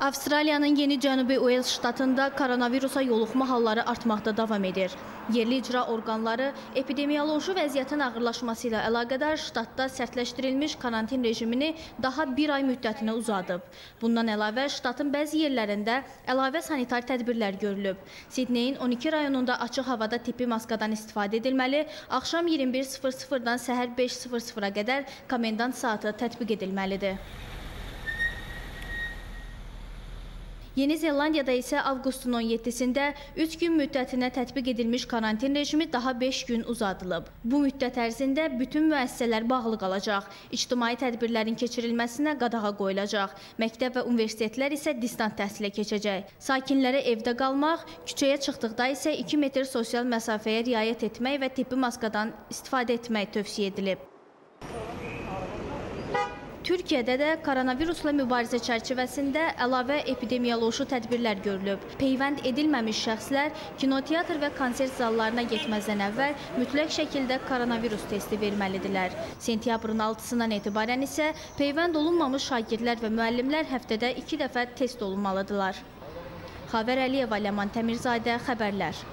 Avstraliyanın Yeni Cənubi Uels ştatında koronavirusa yoluxma halları artmaqda davam edir. Yerli icra orqanları epidemioloji vəziyyətin ağırlaşması ilə əlaqədar ştatda sərtləşdirilmiş karantin rejimini daha bir ay müddətinə uzadıb. Bundan əlavə, ştatın bəzi yerlərində əlavə sanitar tədbirlər görülüb. Sidneyin 12 rayonunda açıq havada tippi maskadan istifadə edilməli, axşam 21.00-dan səhər 5.00-a qədər komendant saatı tətbiq edilməlidir. Yeni Zelandiyada isə avqustun 17-sində 3 gün müddətinə tətbiq edilmiş karantin rejimi daha 5 gün uzadılıb. Bu müddət ərzində bütün müəssisələr bağlı qalacaq. İctimai tədbirlərin keçirilməsinə qadağa qoyulacaq. Məktəb və universitetlər isə distant təhsilə keçəcək. Sakinlərə evdə qalmaq, küçəyə çıxdıqda isə 2 metr sosial məsafəyə riayət etmək və tibbi maskadan istifadə etmək tövsiyə edilib. Türkiyədə də koronavirusla mübarizə çərçivəsində əlavə epidemioloji tədbirlər görülüb. Peyvənd edilməmiş şəxslər kinoteatr və konsert zallarına getməzdən əvvəl mütləq şəkildə koronavirus testi verməlidirlər. Sentyabrın 6-sından etibarən isə peyvənd olunmamış şagirdlər və müəllimlər həftədə 2 dəfə test olunmalıdırlar. Xavər Əliyeva, Ləman Təmirzadə, xəbərlər.